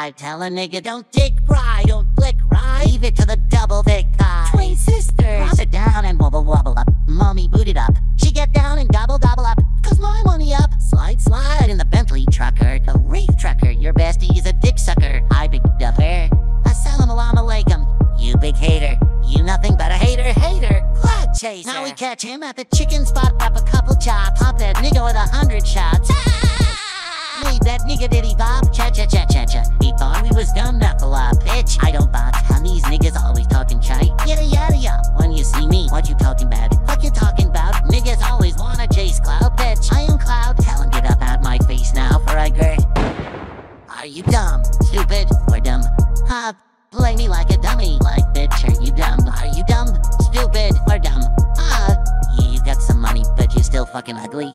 I tell a nigga, don't dick ride, don't flick right. Leave it to the double thick guy. Twin sisters. Drop it down and wobble wobble up. Mommy boot it up. She get down and gobble gobble up. Cause my money up. Slide slide in the Bentley trucker. The reef trucker. Your bestie is a dick sucker. I big duffer. Assalamu alaikum. You big hater. You nothing but a hater hater. Cloud chaser. Now we catch him at the chicken spot. Pop a couple chops. Pop that nigga with a hundred shots. Ah! Made that nigga diddy bob. Cha cha cha. Bitch, I don't bot. And these niggas always talking shite. Yada yada yada. When you see me, what you talking about? What you talking about? Niggas always wanna chase cloud. Bitch, I am cloud. Him get up out my face now for I grade. Are you dumb, stupid, or dumb? Huh? Play me like a dummy. Like, bitch, are you dumb? Are you dumb, stupid, or dumb? Ah, you got some money, but you still fucking ugly.